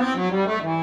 Música